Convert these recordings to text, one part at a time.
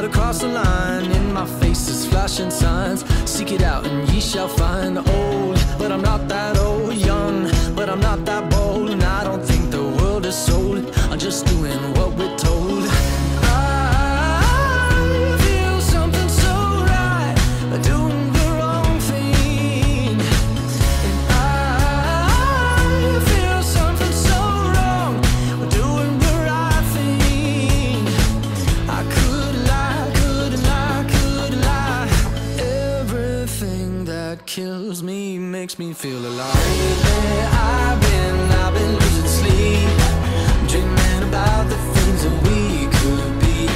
Heart across the line. In my face is flashing signs. Seek it out and ye shall find. Old, but I'm not that old. Young, but I'm not kills me makes me feel alive. Lately, I've been, I've been losing sleep, dreaming about the things that we could be.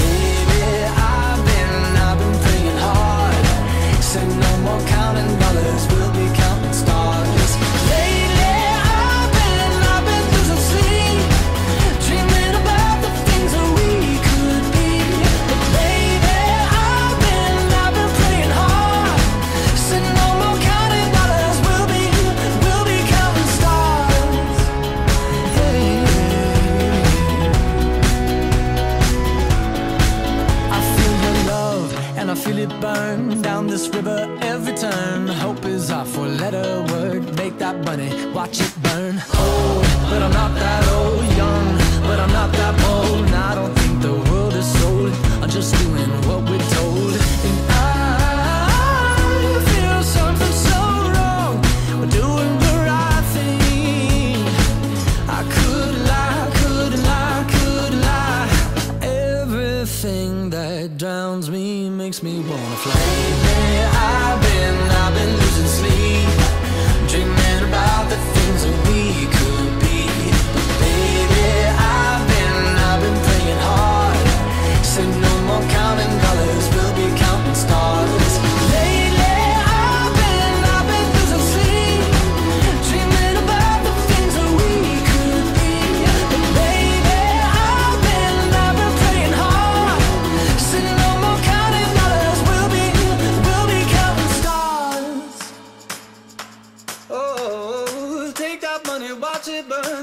Baby, I've been, I've been praying hard. Said no more counting dollars, we'll be counting stars. It burn down this river every turn. Hope is our four letter word. Make that money, watch it burn. Old, but I'm not that old. Young, but I'm not that bold. And I don't think the world is sold. I'm just me makes me wanna fly. Lately, I've been, I've been losing sleep,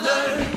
father.